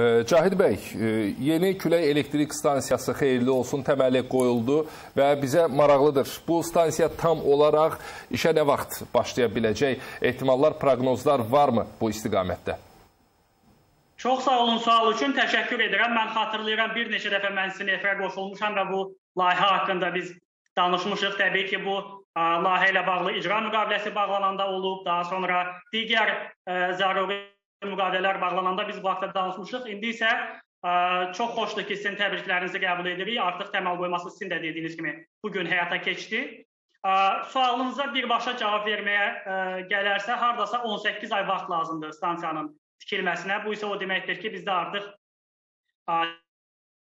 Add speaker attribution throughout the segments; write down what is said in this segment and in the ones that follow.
Speaker 1: Cahid bəy, yeni külək elektrik stansiyası xeyirli olsun, təməli qoyuldu və bizə maraqlıdır. Bu stansiya tam olaraq işə nə vaxt başlaya biləcək? Ehtimallar, proqnozlar varmı bu istiqamətdə?
Speaker 2: Çox sağ olun sual üçün təşəkkür edirəm. Mən xatırlayıram bir neçə dəfə mən sizin efirə qoşulmuşam və bu layihə haqqında biz danışmışıq. Təbii ki, bu layihə ilə bağlı icra müqaviləsi bağlananda olub, daha sonra digər zəruri müqavilələr bağlananda biz bu haqda danışmışıq. İndi isə ə, çox xoşdur ki, sizin təbriklərinizi qəbul edirik. Artıq təməl qoyması sizin də dediyiniz kimi bu gün həyata keçdi. Ə, sualınıza birbaşa cavab verməyə ə, gələrsə, hardasa 18 ay vaxt lazımdır stansiyanın tikilməsinə. Bu isə o deməkdir ki, bizdə artıq ə,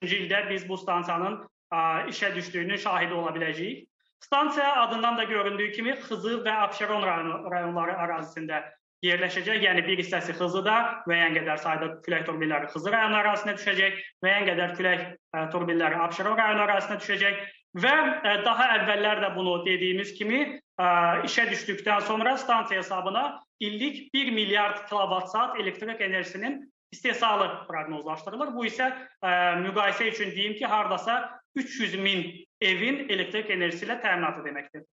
Speaker 2: ildə biz bu stansiyanın ə, işə düşdüyünün şahidi ola biləcəyik. Stansiya adından da göründüyü kimi Xızı və Abşeron rayonları ərazisində yerləşəcək. Yəni bir hissəsi Xızıda, müəyyən qədər sayda külək turbinləri Xızı rayonu ərazisinə düşəcək, müəyyən qədər külək ə, e, turbinləri Abşeron rayonu ərazisinə düşəcək və ə, e, daha əvvəllər də bunu dediyimiz kimi ə, e, işə düşdükdən sonra stansiya hesabına illik 1 milyard kilovat-saat elektrik enerjisinin istehsalı proqnozlaşdırılır. Bu isə ə, müqayisə üçün deyim ki, hardasa 300 min evin elektrik enerjisi ilə təminatı deməkdir.